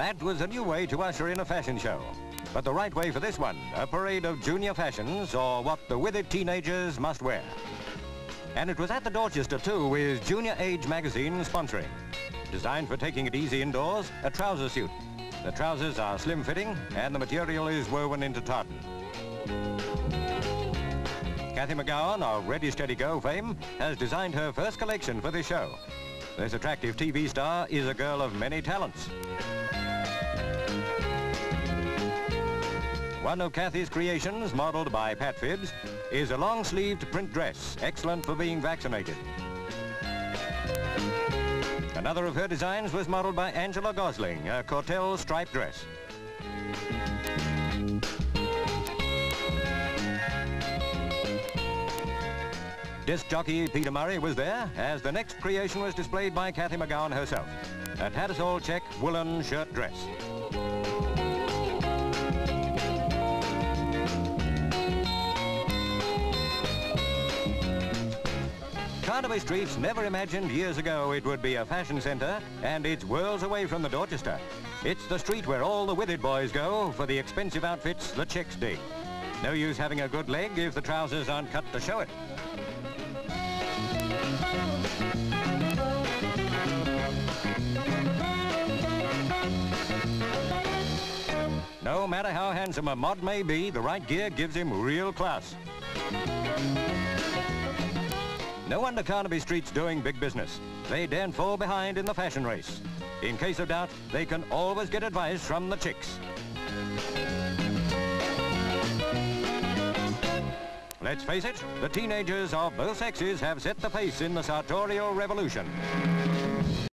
That was a new way to usher in a fashion show. But the right way for this one, a parade of junior fashions, or what the withered teenagers must wear. And it was at the Dorchester, too, with Junior Age magazine sponsoring. Designed for taking it easy indoors, a trouser suit. The trousers are slim-fitting, and the material is woven into tartan. Cathy McGowan of Ready Steady Go fame has designed her first collection for this show. This attractive TV star is a girl of many talents. One of Cathy's creations, modeled by Pat Phibbs, is a long-sleeved print dress, excellent for being vaccinated. Another of her designs was modeled by Angela Gosling, a Courtelle striped dress. Disc jockey Peter Murray was there, as the next creation was displayed by Cathy McGowan herself. A Tattersall check woolen shirt dress. Carnaby Streets never imagined years ago it would be a fashion centre, and it's worlds away from the Dorchester. It's the street where all the withered boys go for the expensive outfits the chicks dig. No use having a good leg if the trousers aren't cut to show it. No matter how handsome a mod may be, the right gear gives him real class. No wonder Carnaby Street's doing big business. They daren't fall behind in the fashion race. In case of doubt, they can always get advice from the chicks. Let's face it, the teenagers of both sexes have set the pace in the sartorial revolution.